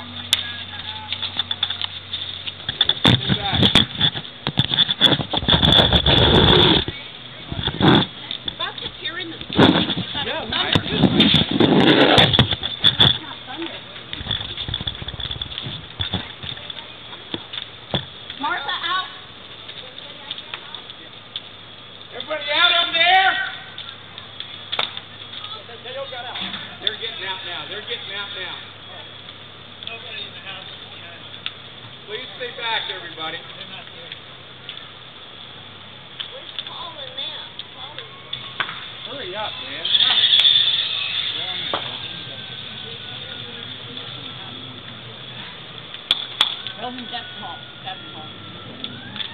Thank you. Everybody. Hurry up, man. Tell him that's Paul. That's Paul.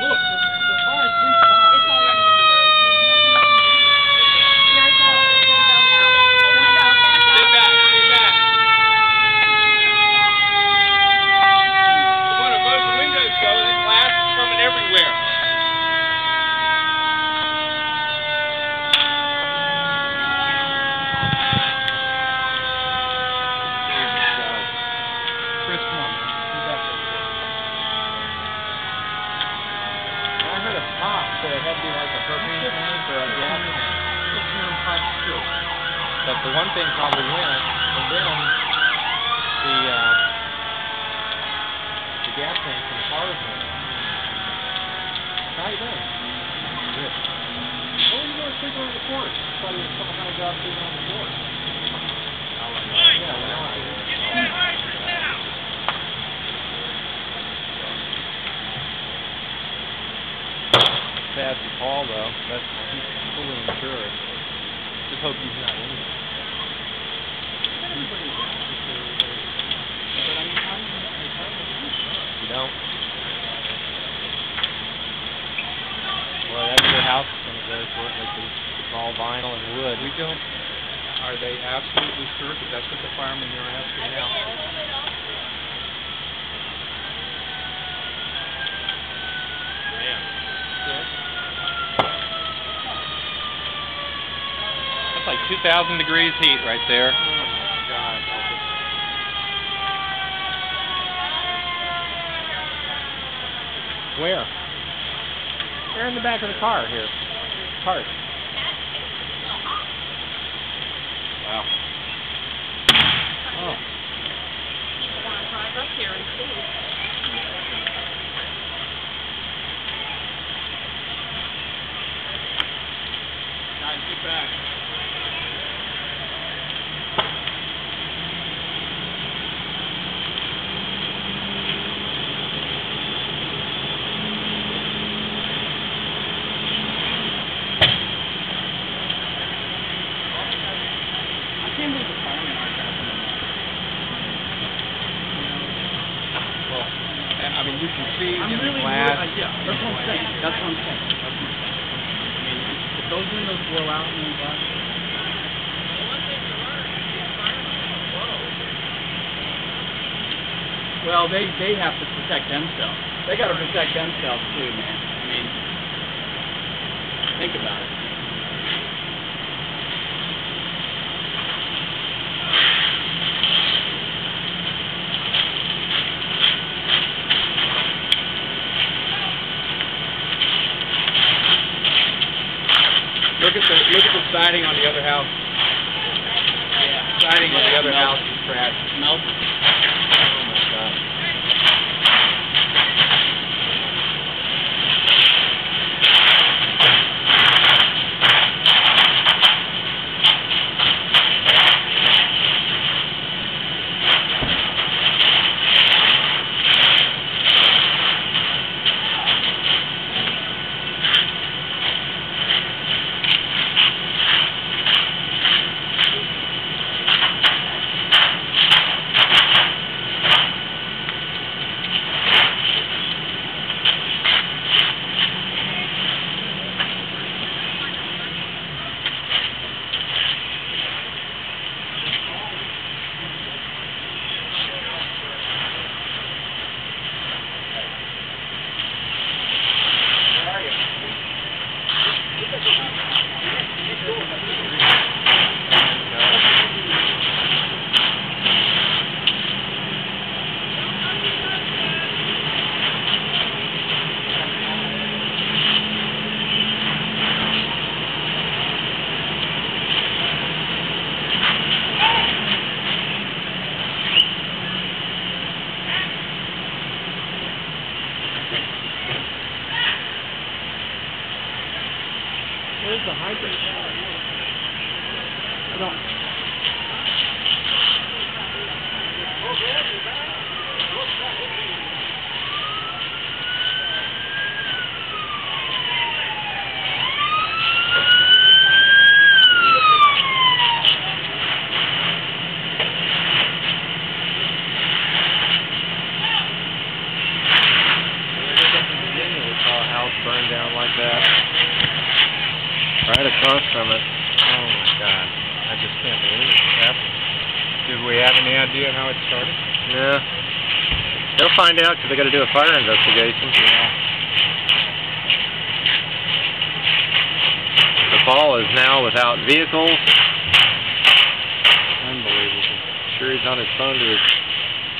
Look, the fire's It's inside. already in the road. Here it goes. It's gonna go now. It's gonna go. Back Stay up. back, stay back. Come on, if those windows go, the glass is coming everywhere. Chris, come on, man. You got this. I heard a pop, so it had to be like a propane tank or a gas tank. But the one thing probably went, and then the uh, the gas tank from the went. How you doing? Good. What were you doing sleeping on the porch? I thought you were some kind of job sleeping on the porch. Yeah, well, I- Sad for Paul though. That's he's fully insured. Just hope he's not in it. You don't. Well, that's your house is gonna go for it, like it's, it's all vinyl and wood. We don't, are they absolutely sure? Because that's what the firemen are asking now. That's like 2,000 degrees heat right there. Where? They're in the back of the car here. Cart. Wow. Oh. People wanna drive up here and see. Guys, get back. I can't believe the firemen aren't driving them. Well, I mean, you can see I'm in the really glass. worried. Yeah, that's what I'm saying. That's what I'm saying. That's what I'm saying. I mean, if those windows blow out and then glass. Well, they they have to protect themselves. They got to protect themselves too, man. I mean, think about it. Look at the look at the siding on the other house. Yeah. Siding on the other house is trash. Melted. Where's the hydrant? I don't. Virginia, we saw a house burn down like that. Right across from it. Oh my god. I just can't believe it happened. Did we have any idea how it started? Yeah. They'll find out because they got to do a fire investigation. The fall is now without vehicles. Unbelievable. Sure he's on his phone to his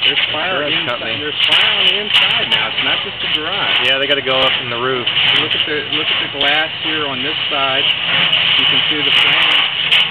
There's fire insurance company. There's fire on the inside now. It's not just the garage. Yeah, they got to go up in the roof. Look at the look at the glass here on this side. You can see the flames.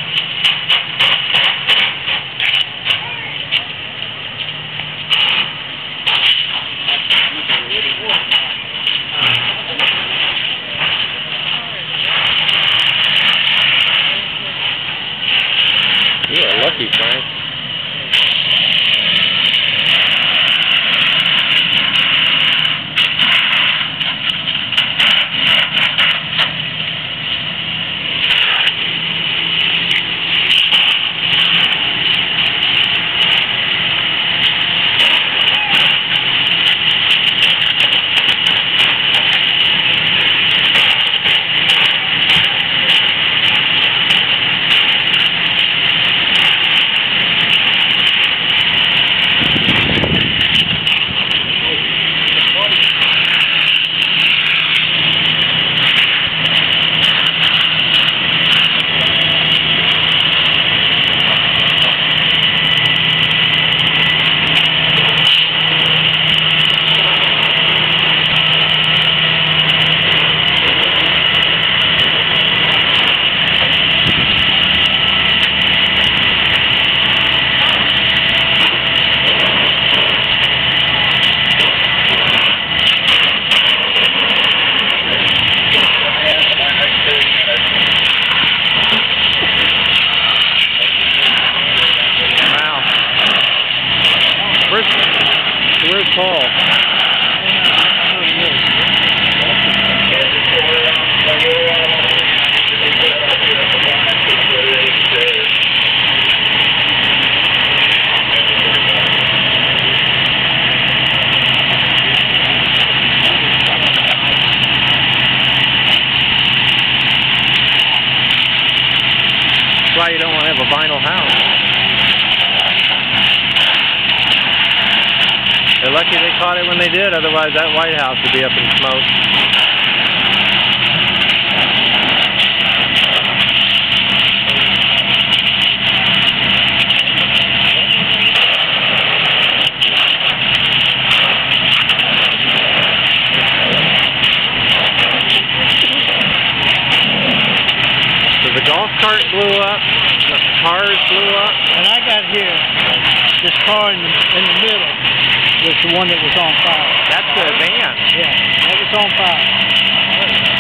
Caught it when they did, otherwise that White House would be up in smoke. Golf cart blew up, the cars blew up. When I got here, this car in the, in the middle was the one that was on fire. That's the van. Yeah, that was on fire.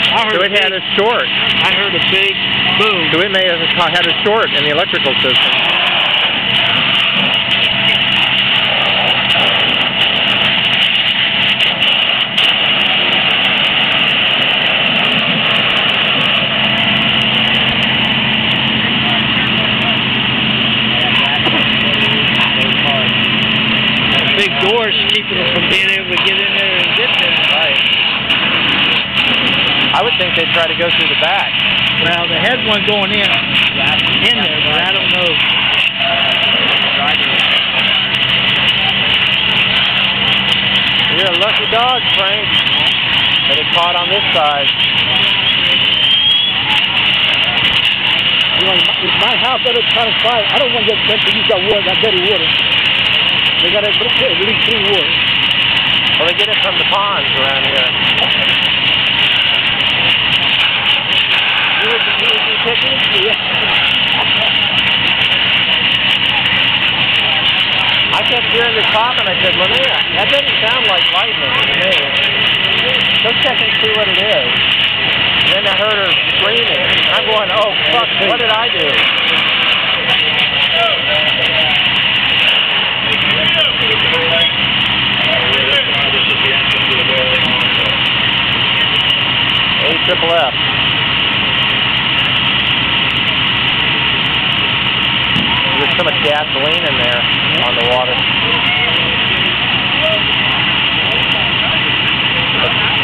I heard So it a had a short. I heard a big boom. So it may have had a short in the electrical system. Big doors keeping us from being able to get in there and get there. Right. I would think they'd try to go through the back. Well, they had one going in, in there, but I don't know. You're a lucky dog, Frank. That it caught on this side. You know, if my house ever caught fire, I don't want to get sent to use that water, that dirty water. They got to release clean water. Well, they get it from the ponds around here. You would be, you would be picking? I kept hearing this popping. I said, Linnea, that doesn't sound like lightning to me. Go check and see what it is. And then I heard her screaming. I'm going, oh fuck, what did I do? A triple F. There's so much gasoline in there on the water.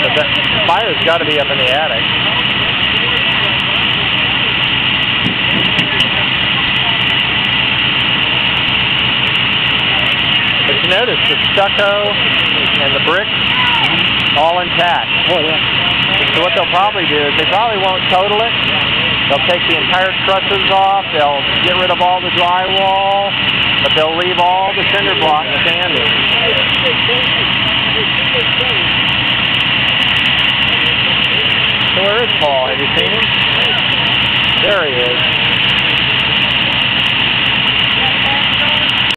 But the fire's got to be up in the attic. But you notice the stucco and the bricks all intact. Oh, yeah. So what they'll probably do is they probably won't total it. They'll take the entire trusses off. They'll get rid of all the drywall, but they'll leave all the cinder block standing. So where is Paul? Have you seen him? There he is.